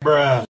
bruh.